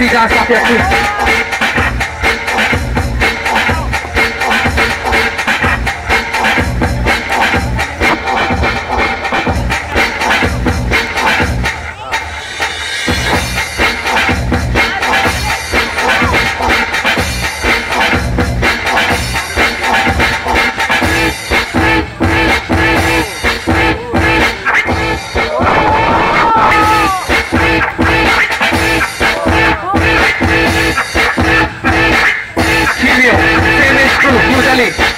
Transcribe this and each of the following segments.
see that stop your feet. dale.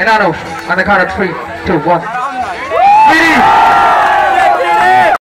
And I know, on the count of three, two, one.